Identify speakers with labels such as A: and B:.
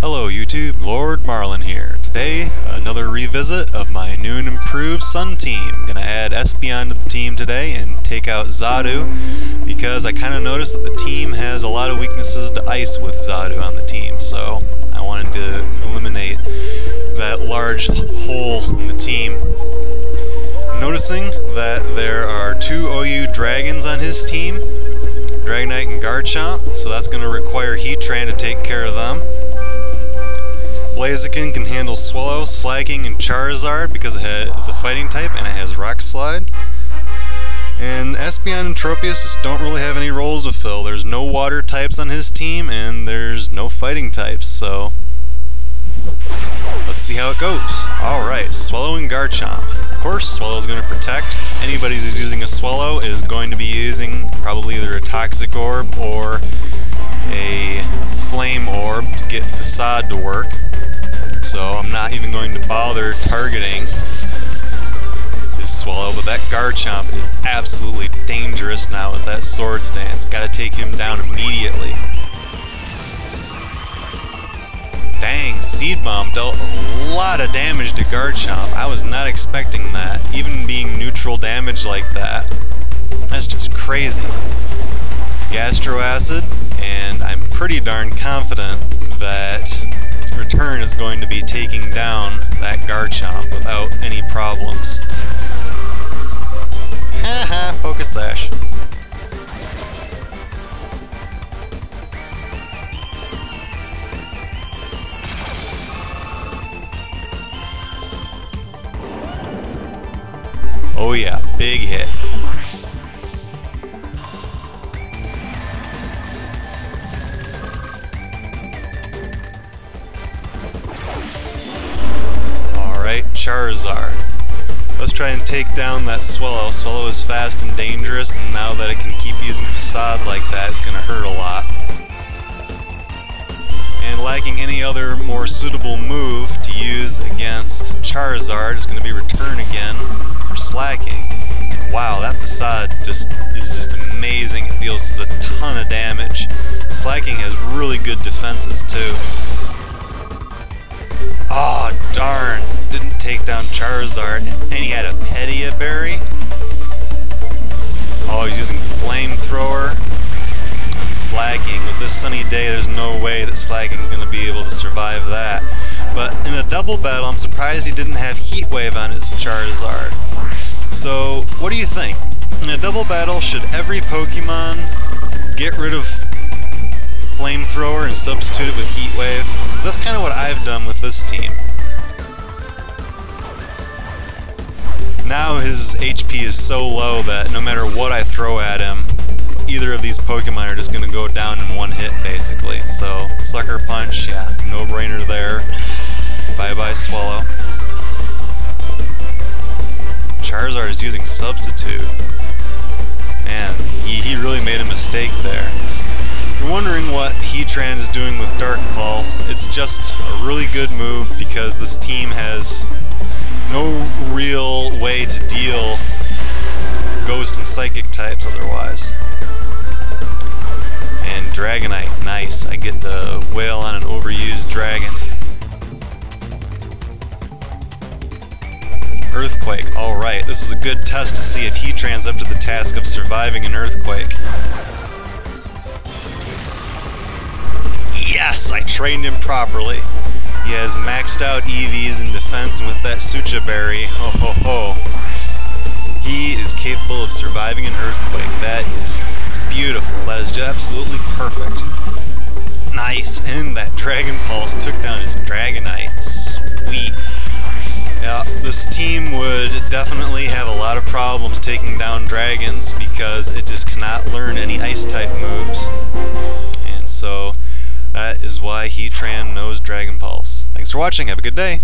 A: Hello YouTube, Lord Marlin here. Today, another revisit of my new and improved Sun team. I'm Gonna add Espeon to the team today and take out Xatu because I kinda noticed that the team has a lot of weaknesses to ice with Xatu on the team, so I wanted to eliminate that large hole in the team. Noticing that there are two OU Dragons on his team, Dragonite and Garchomp, so that's going to require Heatran to take care of them. Blaziken can handle Swellow, Slaking, and Charizard because it has a fighting type and it has Rock Slide. And Espeon and Tropius just don't really have any roles to fill. There's no water types on his team and there's no fighting types, so let's see how it goes. Alright, Swellow and Garchomp. Of course, Swellow is going to protect. Anybody who's using a Swellow is going to be using probably either a Toxic Orb or a Flame Orb to get Facade to work so I'm not even going to bother targeting his Swellow, but that Garchomp is absolutely dangerous now with that Swords Dance. Gotta take him down immediately. Dang, Seed Bomb dealt a lot of damage to Garchomp. I was not expecting that, even being neutral damage like that. That's just crazy. Gastro Acid, and I'm pretty darn confident that return is going to be taking down that Garchomp without any problems. Haha, Focus Sash. Oh yeah, big hit. Charizard. Let's try and take down that Swellow. Swellow is fast and dangerous, and now that it can keep using Facade like that, it's going to hurt a lot. And lacking any other more suitable move to use against Charizard is going to be Return again for Slaking. And wow, that Facade just is just amazing. It deals a ton of damage. Slaking has really good defenses too. Oh darn, take down Charizard, and he had a Pedia Berry. Oh, he's using Flamethrower. Slaking. With this sunny day, there's no way that Slaking is going to be able to survive that. But in a double battle, I'm surprised he didn't have Heat Wave on his Charizard. So, what do you think? In a double battle, should every Pokemon get rid of Flamethrower and substitute it with Heat Wave? That's kind of what I've done with this team. Now his HP is so low that no matter what I throw at him, either of these Pokemon are just going to go down in one hit, basically. So, Sucker Punch, yeah, no-brainer there. Bye-bye Swellow. Charizard is using Substitute. Man, he, he really made a mistake there you're wondering what Heatran is doing with Dark Pulse, it's just a really good move because this team has no real way to deal with Ghost and Psychic types otherwise. And Dragonite, nice. I get the whale on an overused dragon. Earthquake, alright. This is a good test to see if Heatran's up to the task of surviving an Earthquake. Yes, I trained him properly. He has maxed out EVs in defense, and with that Shuca Berry, ho ho ho, he is capable of surviving an earthquake. That is beautiful. That is absolutely perfect. Nice, and that Dragon Pulse took down his Dragonite. Sweet. Yeah, this team would definitely have a lot of problems taking down dragons because it just cannot learn any ice type moves. And so why Heatran knows Dragon Pulse. Thanks for watching, have a good day!